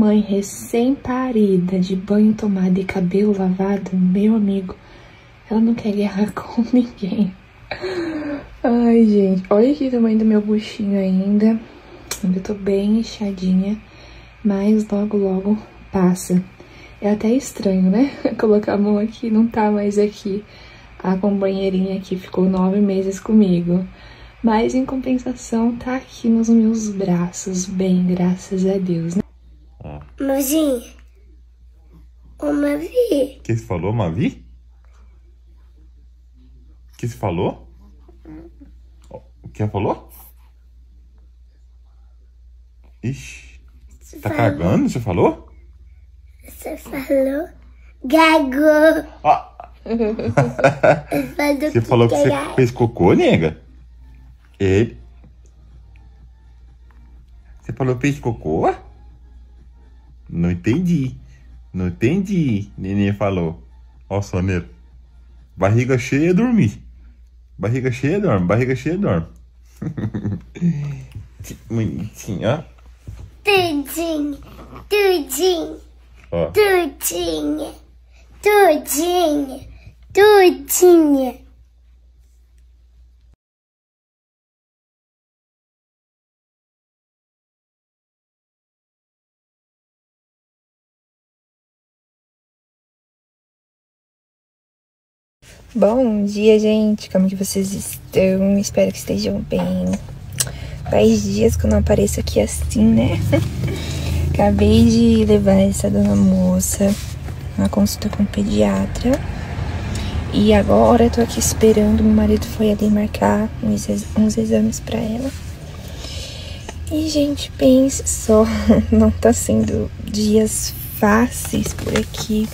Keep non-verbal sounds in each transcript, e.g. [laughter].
mãe recém-parida, de banho tomado e cabelo lavado, meu amigo, ela não quer guerra [laughs] com ninguém. Ai, gente, olha aqui o tamanho do meu buchinho ainda. Ainda tô bem inchadinha, mas logo, logo passa. É até estranho, né? [laughs] Colocar a mão aqui, não tá mais aqui. A companheirinha aqui ficou nove meses comigo. Mas em compensação, tá aqui nos meus braços, bem, graças a Deus, né? Mãozinha, ô Mavi. O que você falou, Mavi? O que você falou? O que ela falou? Ixi, tá falou. cagando? Você falou? Você falou gago. Ah, Falou você falou que você gago. fez cocô, nega? Ele. Você falou que fez cocô? Não entendi. Não entendi, neném falou. Ó, o soneiro. Barriga cheia, dormir. Barriga cheia, dorme. Barriga cheia, dorme. [laughs] Bonitinho, ó. Tudinho, tudinho, Ó. tudinho, tudinho, tudinho. Bom dia, gente. Como que vocês estão? Espero que estejam bem. Faz dias que eu não apareço aqui assim, né? [laughs] Acabei de levar essa dona moça na consulta com o pediatra. E agora eu tô aqui esperando. Meu marido foi ali marcar uns, ex- uns exames pra ela. E, gente, pense só, [laughs] não tá sendo dias fáceis por aqui.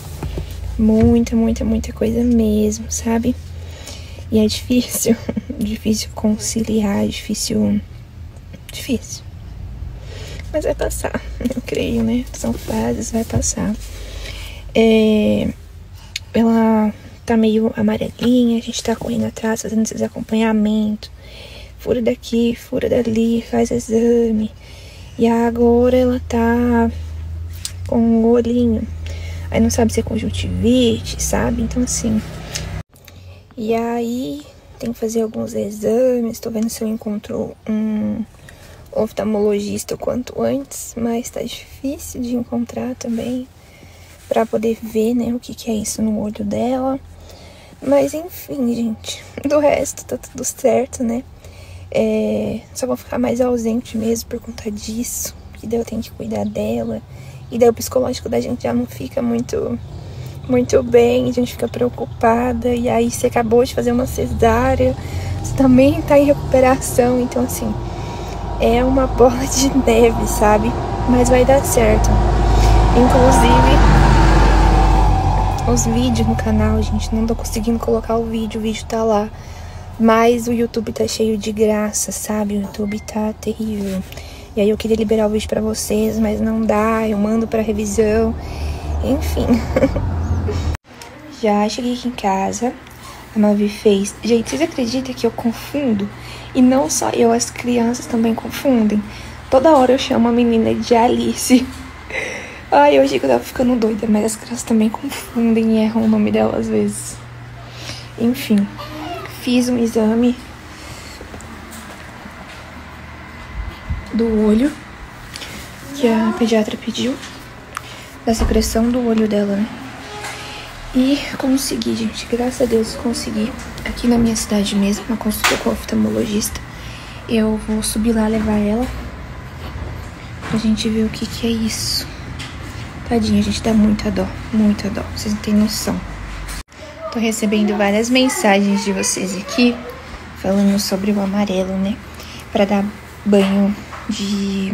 Muita, muita, muita coisa mesmo, sabe? E é difícil, [laughs] difícil conciliar, difícil. Difícil. Mas vai passar, eu creio, né? São fases, vai passar. É, ela tá meio amarelinha, a gente tá correndo atrás, fazendo esses acompanhamentos. Fura daqui, fura dali, faz exame. E agora ela tá com o olhinho. Aí não sabe se é conjuntivite, sabe? Então assim. E aí tem que fazer alguns exames. Tô vendo se eu encontro um oftalmologista o quanto antes, mas tá difícil de encontrar também para poder ver, né, o que, que é isso no olho dela. Mas enfim, gente, [laughs] do resto tá tudo certo, né? É, só vou ficar mais ausente mesmo por conta disso, que daí eu tenho que cuidar dela. E daí o psicológico da gente já não fica muito muito bem, a gente fica preocupada. E aí você acabou de fazer uma cesárea, você também tá em recuperação, então assim, é uma [laughs] bola de neve, sabe? Mas vai dar certo. Inclusive, os vídeos no canal, gente, não tô conseguindo colocar o vídeo, o vídeo tá lá. Mas o YouTube tá cheio de graça, sabe? O YouTube tá terrível. E aí eu queria liberar o vídeo pra vocês, mas não dá, eu mando pra revisão. Enfim. [laughs] Já cheguei aqui em casa. A Mavi fez. Gente, vocês acreditam que eu confundo? E não só eu, as crianças também confundem. Toda hora eu chamo a menina de Alice. [laughs] Ai, eu achei que eu tava ficando doida, mas as crianças também confundem e erram o nome dela às vezes. Enfim, fiz um exame do olho que a pediatra pediu, da secreção do olho dela, né? E consegui, gente, graças a Deus consegui. Aqui na minha cidade mesmo, uma consulta com o oftalmologista. Eu vou subir lá levar ela pra gente ver o que que é isso. Tadinha, gente, dá muita dó, muita dó, vocês não têm noção. Tô recebendo várias mensagens de vocês aqui falando sobre o amarelo, né? Pra dar banho de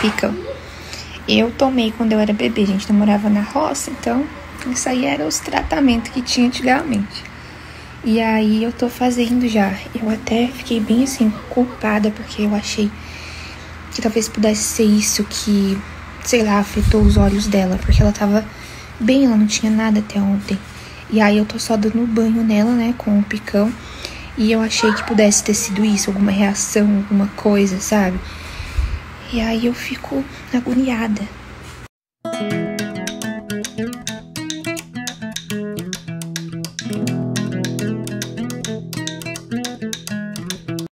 picão. Eu tomei quando eu era bebê, gente, eu morava na roça, então isso aí era os tratamentos que tinha antigamente. E aí eu tô fazendo já. Eu até fiquei bem assim, culpada, porque eu achei que talvez pudesse ser isso que, sei lá, afetou os olhos dela, porque ela tava bem, ela não tinha nada até ontem. E aí eu tô só dando banho nela, né, com o picão. E eu achei que pudesse ter sido isso, alguma reação, alguma coisa, sabe? E aí eu fico agoniada.